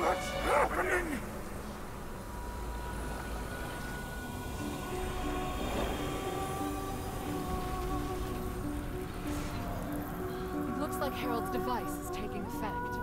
What's happening? Like Harold's device is taking effect.